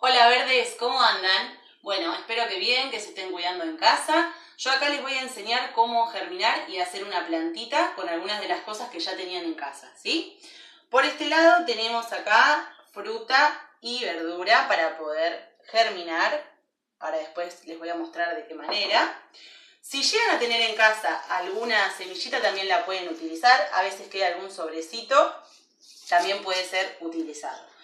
Hola verdes, ¿cómo andan? Bueno, espero que bien, que se estén cuidando en casa. Yo acá les voy a enseñar cómo germinar y hacer una plantita con algunas de las cosas que ya tenían en casa, ¿sí? Por este lado tenemos acá fruta y verdura para poder germinar. Ahora después les voy a mostrar de qué manera. Si llegan a tener en casa alguna semillita también la pueden utilizar. A veces queda algún sobrecito, también puede ser utilizado.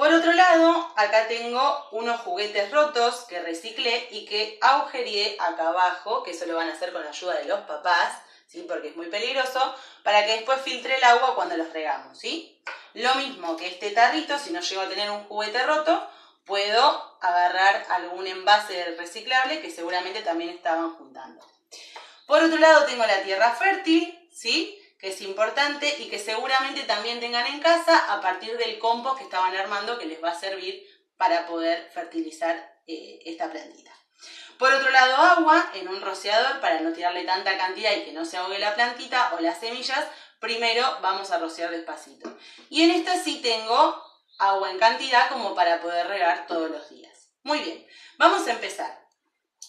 Por otro lado, acá tengo unos juguetes rotos que reciclé y que agujereé acá abajo, que eso lo van a hacer con la ayuda de los papás, ¿sí? porque es muy peligroso, para que después filtre el agua cuando los regamos. ¿sí? Lo mismo que este tarrito, si no llego a tener un juguete roto, puedo agarrar algún envase reciclable que seguramente también estaban juntando. Por otro lado tengo la tierra fértil, ¿sí? Que es importante y que seguramente también tengan en casa a partir del compost que estaban armando que les va a servir para poder fertilizar eh, esta plantita. Por otro lado, agua en un rociador para no tirarle tanta cantidad y que no se ahogue la plantita o las semillas. Primero vamos a rociar despacito. Y en esta sí tengo agua en cantidad como para poder regar todos los días. Muy bien, vamos a empezar.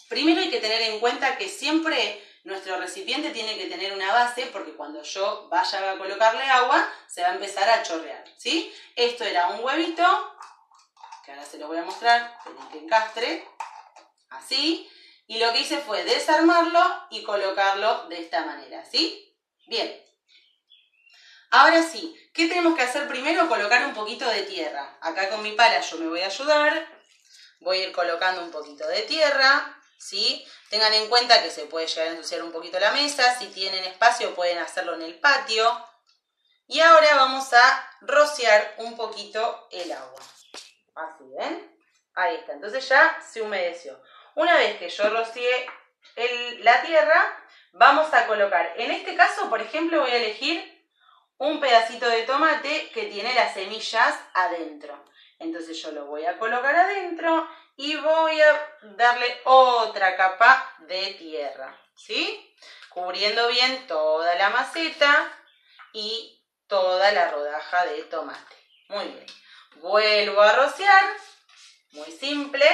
Primero hay que tener en cuenta que siempre nuestro recipiente tiene que tener una base porque cuando yo vaya a colocarle agua se va a empezar a chorrear, ¿sí? Esto era un huevito, que ahora se lo voy a mostrar, que encastre, así, y lo que hice fue desarmarlo y colocarlo de esta manera, ¿sí? Bien. Ahora sí, ¿qué tenemos que hacer primero? Colocar un poquito de tierra. Acá con mi pala yo me voy a ayudar. Voy a ir colocando un poquito de tierra. ¿Sí? Tengan en cuenta que se puede llegar a ensuciar un poquito la mesa, si tienen espacio pueden hacerlo en el patio. Y ahora vamos a rociar un poquito el agua. Así, ¿ven? Ahí está, entonces ya se humedeció. Una vez que yo rocié la tierra, vamos a colocar, en este caso, por ejemplo, voy a elegir un pedacito de tomate que tiene las semillas adentro. Entonces yo lo voy a colocar adentro y voy a darle otra capa de tierra, ¿sí? Cubriendo bien toda la maceta y toda la rodaja de tomate. Muy bien. Vuelvo a rociar, muy simple.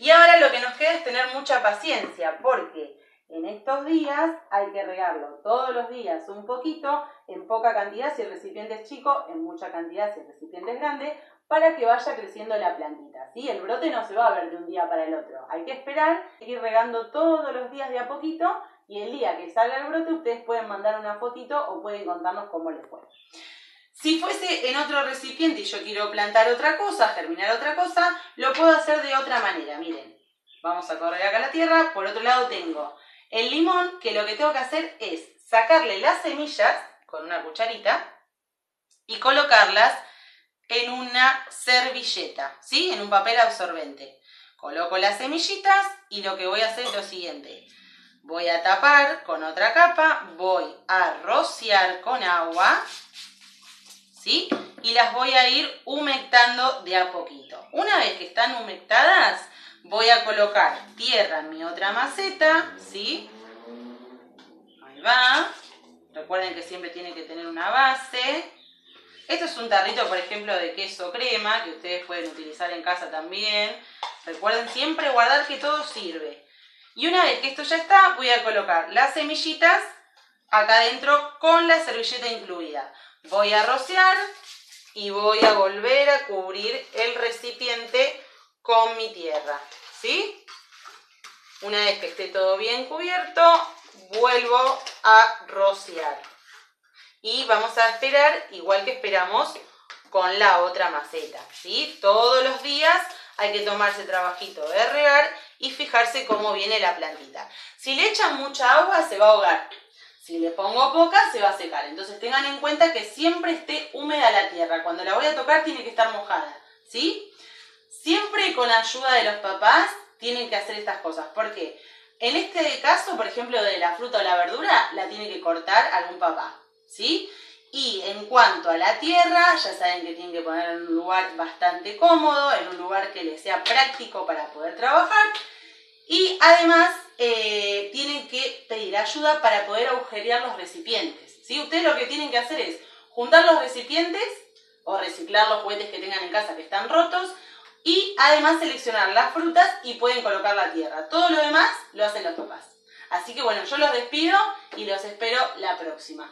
Y ahora lo que nos queda es tener mucha paciencia porque en estos días hay que regarlo todos los días un poquito, en poca cantidad si el recipiente es chico, en mucha cantidad si el recipiente es grande, para que vaya creciendo la plantita. ¿sí? El brote no se va a ver de un día para el otro. Hay que esperar, ir regando todos los días de a poquito y el día que salga el brote ustedes pueden mandar una fotito o pueden contarnos cómo les fue. Si fuese en otro recipiente y yo quiero plantar otra cosa, germinar otra cosa, lo puedo hacer de otra manera. Miren, vamos a correr acá la tierra. Por otro lado tengo el limón, que lo que tengo que hacer es sacarle las semillas con una cucharita y colocarlas en una servilleta, ¿sí? En un papel absorbente. Coloco las semillitas y lo que voy a hacer es lo siguiente. Voy a tapar con otra capa, voy a rociar con agua, ¿sí? Y las voy a ir humectando de a poquito. Una vez que están humectadas, voy a colocar tierra en mi otra maceta, ¿sí? Ahí va. Recuerden que siempre tiene que tener una base. Esto es un tarrito, por ejemplo, de queso crema, que ustedes pueden utilizar en casa también. Recuerden siempre guardar que todo sirve. Y una vez que esto ya está, voy a colocar las semillitas acá adentro con la servilleta incluida. Voy a rociar y voy a volver a cubrir el recipiente con mi tierra. ¿Sí? Una vez que esté todo bien cubierto, vuelvo a rociar y vamos a esperar igual que esperamos con la otra maceta, ¿sí? Todos los días hay que tomarse trabajito de regar y fijarse cómo viene la plantita. Si le echan mucha agua se va a ahogar, si le pongo poca se va a secar. Entonces tengan en cuenta que siempre esté húmeda la tierra. Cuando la voy a tocar tiene que estar mojada, ¿sí? Siempre con ayuda de los papás tienen que hacer estas cosas. ¿Por qué? En este caso, por ejemplo, de la fruta o la verdura, la tiene que cortar algún papá. ¿Sí? Y en cuanto a la tierra, ya saben que tienen que poner en un lugar bastante cómodo, en un lugar que les sea práctico para poder trabajar. Y además eh, tienen que pedir ayuda para poder agujerear los recipientes. ¿sí? Ustedes lo que tienen que hacer es juntar los recipientes o reciclar los juguetes que tengan en casa que están rotos y además seleccionar las frutas y pueden colocar la tierra. Todo lo demás lo hacen los papás. Así que bueno, yo los despido y los espero la próxima.